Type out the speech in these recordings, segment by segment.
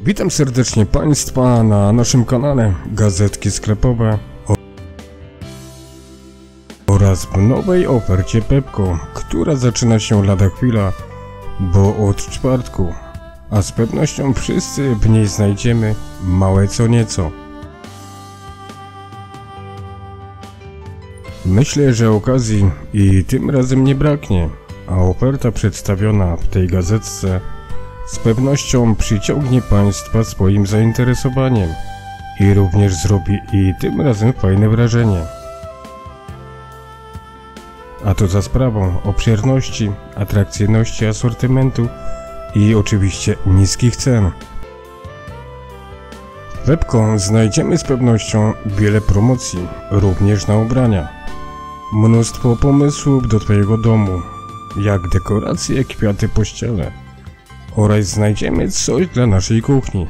Witam serdecznie Państwa na naszym kanale Gazetki Sklepowe oraz w nowej ofercie Pepko, która zaczyna się lada chwila, bo od czwartku, a z pewnością wszyscy w niej znajdziemy małe co nieco. Myślę, że okazji i tym razem nie braknie, a oferta przedstawiona w tej gazetce z pewnością przyciągnie Państwa swoim zainteresowaniem i również zrobi i tym razem fajne wrażenie. A to za sprawą obszerności, atrakcyjności asortymentu i oczywiście niskich cen. W znajdziemy z pewnością wiele promocji, również na ubrania. Mnóstwo pomysłów do Twojego domu, jak dekoracje, kwiaty po ściele oraz znajdziemy coś dla naszej kuchni.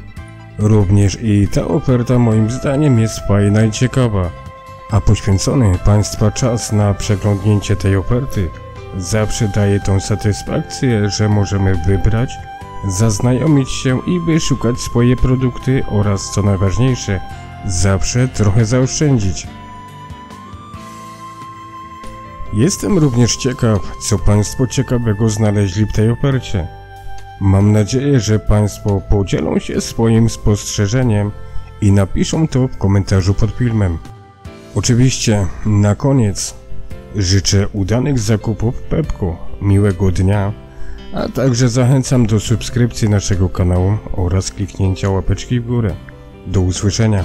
Również i ta oferta moim zdaniem jest fajna i ciekawa, a poświęcony Państwa czas na przeglądnięcie tej oferty zawsze daje tą satysfakcję, że możemy wybrać, zaznajomić się i wyszukać swoje produkty oraz co najważniejsze, zawsze trochę zaoszczędzić. Jestem również ciekaw, co Państwo ciekawego znaleźli w tej ofercie. Mam nadzieję, że Państwo podzielą się swoim spostrzeżeniem i napiszą to w komentarzu pod filmem. Oczywiście, na koniec życzę udanych zakupów Pepko, miłego dnia, a także zachęcam do subskrypcji naszego kanału oraz kliknięcia łapeczki w górę. Do usłyszenia.